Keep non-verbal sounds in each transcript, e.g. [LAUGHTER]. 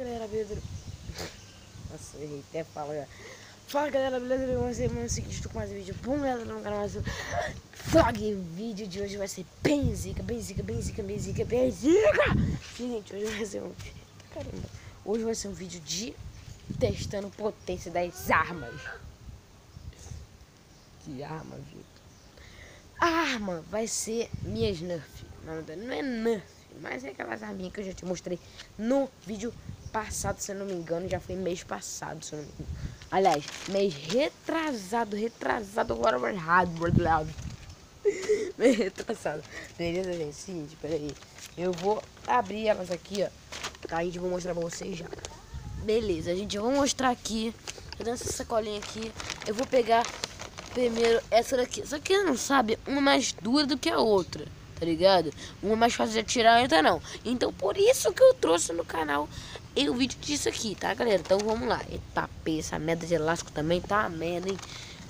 galera, beleza? Nossa, eu errei até fala. Fala galera, beleza? Vamos ser mano, seguinte, estou com mais um vídeo bom, galera, no canal mais um vlog. O vídeo de hoje vai ser bem zica, bem zica, bem zica, bem zica, bem zica. Gente, hoje vai ser um... Caramba. Hoje vai ser um vídeo de testando potência das armas. Que arma, Vitor? A arma vai ser minhas Nerf. Não, não é Nerf, mas é aquelas arminhas que eu já te mostrei no vídeo passado, se eu não me engano. Já foi mês passado, se eu não me engano. Aliás, mês retrasado, retrasado, agora errado, lado. [LAUGHS] mês retrasado. Beleza, gente? Seguinte, peraí. Eu vou abrir elas aqui, ó. Tá, gente, vou mostrar pra vocês já. Beleza, gente, eu vou mostrar aqui. Eu dando essa sacolinha aqui. Eu vou pegar primeiro essa daqui. Só que não sabe, uma mais dura do que a outra, tá ligado? Uma mais fácil de atirar, outra não. Então por isso que eu trouxe no canal o vídeo disso aqui, tá, galera? Então vamos lá. Eita, essa merda de elástico também tá uma merda, hein?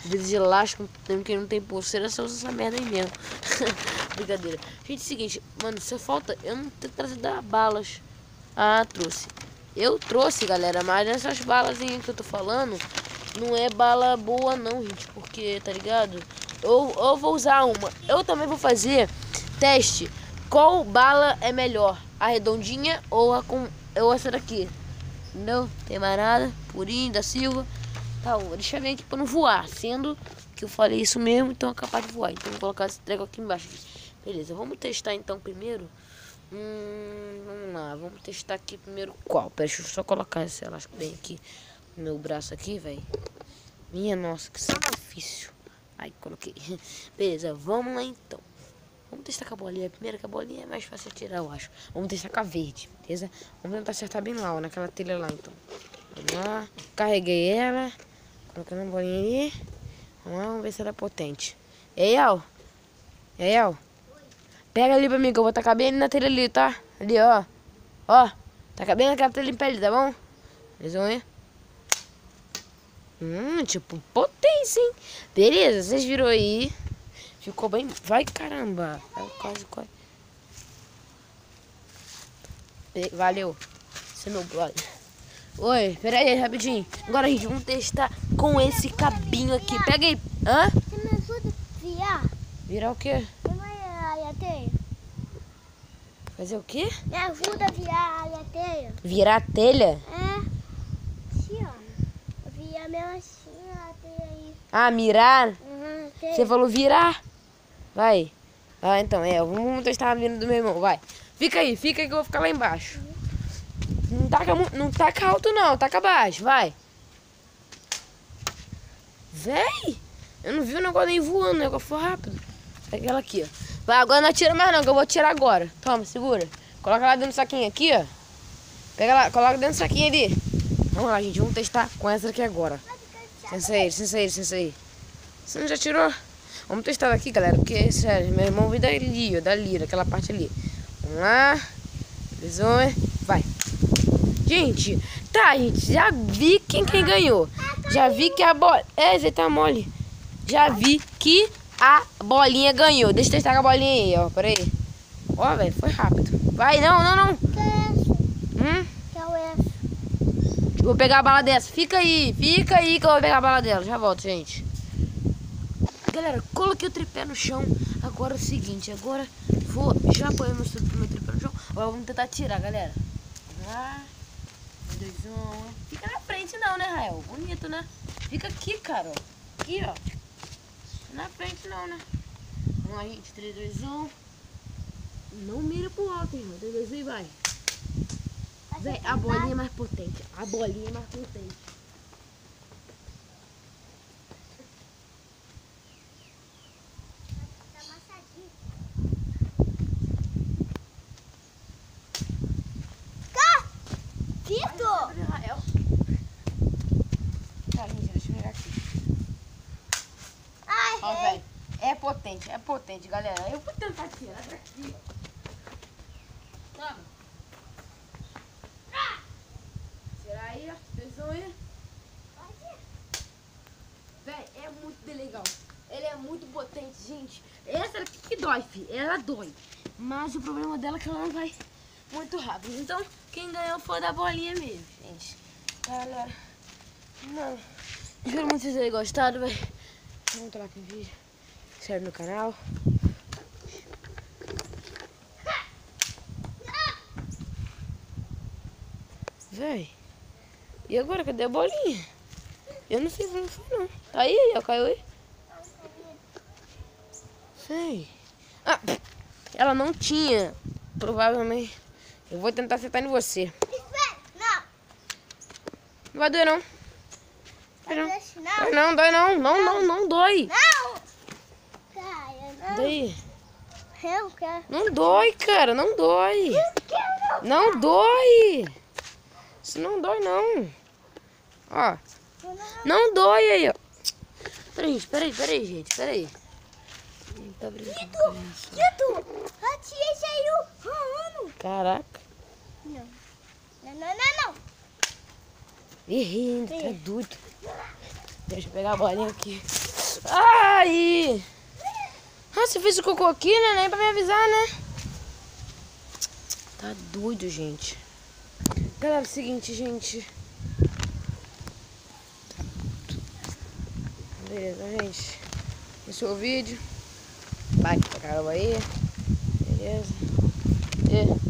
Às de elástico, mesmo que não tem pulseira, você usa essa merda aí mesmo. [LAUGHS] Brincadeira. Gente, é seguinte, mano, se falta, eu não tenho trazido balas. Ah, trouxe. Eu trouxe, galera, mas essas balas que eu tô falando, não é bala boa não, gente, porque, tá ligado? Eu, eu vou usar uma. Eu também vou fazer teste. Qual bala é melhor? A redondinha ou a com ou essa daqui? Não tem mais nada. Purinho da Silva. Tá, deixa eu ver aqui pra não voar. Sendo que eu falei isso mesmo, então é capaz de voar. Então vou colocar esse treco aqui embaixo. Beleza, vamos testar então primeiro. Hum, vamos lá, vamos testar aqui primeiro qual. Pera, deixa eu só colocar esse elástico bem aqui meu braço aqui, velho. Minha nossa, que sacrifício. Aí, coloquei. [LAUGHS] Beleza, vamos lá então. Vamos testar com a bolinha primeiro, que a bolinha é mais fácil de tirar, eu acho. Vamos testar com a verde, beleza? Vamos tentar acertar bem lá, ó, naquela telha lá, então. Vamos lá. Carreguei ela. Colocando a bolinha aí. Vamos lá, vamos ver se ela é potente. Ei, Al. Ei, Al. Pega ali pra mim, que eu vou tacar bem ali na telha ali, tá? Ali, ó. Ó. Taca bem naquela telha em pele, tá bom? Eles vão ver. Hum, tipo, potência, hein? Beleza, vocês viram aí. Ficou bem... Vai, caramba. Quase, quase. Valeu. Você é meu brother. Oi, pera aí, rapidinho. Agora, gente, vamos testar com esse cabinho aqui. Pega aí. Hã? Você me ajuda a virar? Virar o quê? a. Fazer o quê? Me ajuda a virar a teia. Virar a telha? É mesmo assim, ó, tem aí. Ah, mirar? Uhum, Você falou virar? Vai. Ah, então, é, vamos testar a vindo do meu irmão, vai. Fica aí, fica aí que eu vou ficar lá embaixo. Não taca, não taca alto não, taca baixo, vai. Véi, eu não vi o negócio nem voando, o negócio foi rápido. Pega ela aqui, ó. Vai, agora não atira mais não, que eu vou tirar agora. Toma, segura. Coloca lá dentro do saquinho aqui, ó. Pega lá, coloca dentro do saquinho ali. Vamos lá, gente. Vamos testar com essa aqui agora. Sem sair, sem sair, sem sair. Você não já tirou? Vamos testar daqui, galera. Porque, sério, meu irmão veio dali, ó. Dali, daquela parte ali. Vamos lá. Beleza? Vai. Gente, tá, gente. Já vi quem, quem ganhou. Já vi que a bola... É, você tá mole. Já vi que a bolinha ganhou. Deixa eu testar a bolinha aí, ó. Pera aí. Ó, velho, foi rápido. Vai, não, não, não. Hum? Vou pegar a bala dessa. Fica aí, fica aí que eu vou pegar a bala dela. Já volto, gente. Galera, coloquei o tripé no chão. Agora é o seguinte, agora vou já apoiar meu, meu tripé no chão. Agora vamos tentar tirar, galera. Vamos lá. Um, dois, um. Fica na frente não, né, Rael? Bonito, né? Fica aqui, cara. Aqui, ó. Na frente não, né? Vamos lá, gente. 3, 2, 1. Não mira pro alto, irmão. 3, 2, 1 e vai. Véi, a bolinha é mais potente. A bolinha é mais potente. Tá, gente, deixa eu virar aqui. Ai, Ó, velho. É potente, é potente, galera. Eu vou tentar tirar daqui. Toma. aí, ó. Atenção aí. É muito legal. Ele é muito potente, gente. Essa aqui que dói, fi. Ela dói. Mas o problema dela é que ela não vai muito rápido. Então, quem ganhou foi da bolinha mesmo, gente. Galera, não. Espero muito que vocês tenham gostado, velho. Vamos lá com vídeo. Inscreve no canal. Véi. E agora, cadê a bolinha? Eu não sei onde foi, não. Tá aí, aí, ó, caiu aí. Sei. Ah, ela não tinha. Provavelmente. Eu vou tentar acertar em você. Não vai doer, não. Não, Não. Dói não. não, dói não. Não, não, não dói. Não! Cara, não. Daí. Eu quero. Não dói, cara. Não dói. Quero. Não dói. Isso não dói, não. Ó. Não. Não dói aí, ó. Peraí, gente, peraí, peraí, gente, peraí. Ih, Tá brincando. Tito, a tia saiu voando. Caraca. Não. Não, não, não, não. Errei ainda, tá doido. Deixa eu pegar a bolinha aqui. Ai! Ah, você fez o cocô aqui, né? Nem pra me avisar, né? Tá doido, gente. Galera, é o seguinte, gente. Beleza, gente. Esse é o vídeo. Like pra caramba aí. Beleza. E...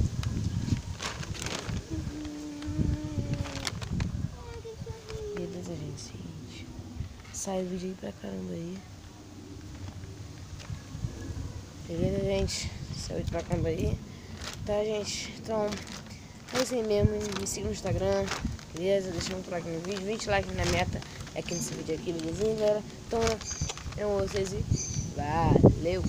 Sai vídeo aí pra caramba aí. Beleza, gente? Sai o vídeo pra caramba aí. Tá, gente? Então, é isso aí mesmo. Me siga no Instagram. Beleza? Deixa um like no vídeo. 20 likes na meta. É aqui nesse vídeo aqui, belezinha, galera? Então, eu amo vocês e valeu!